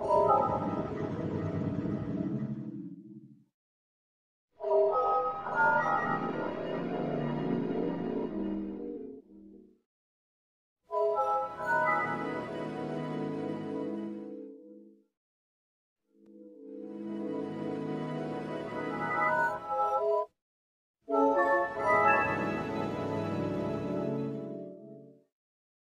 あっ。